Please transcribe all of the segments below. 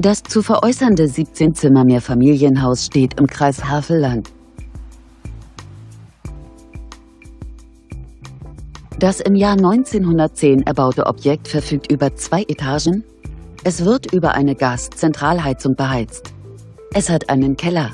Das zu veräußernde 17-Zimmer-Mehrfamilienhaus steht im Kreis Havelland. Das im Jahr 1910 erbaute Objekt verfügt über zwei Etagen. Es wird über eine Gaszentralheizung beheizt. Es hat einen Keller,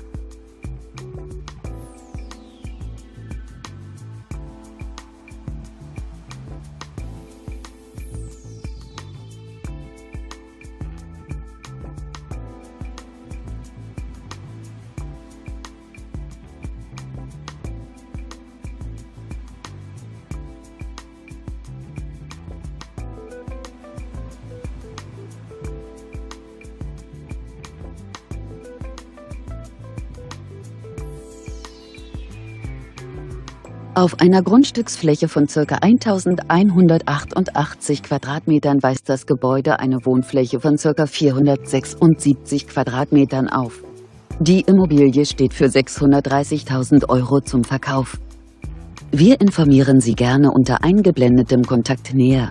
Auf einer Grundstücksfläche von ca. 1188 Quadratmetern weist das Gebäude eine Wohnfläche von ca. 476 Quadratmetern auf. Die Immobilie steht für 630.000 Euro zum Verkauf. Wir informieren Sie gerne unter eingeblendetem Kontakt näher.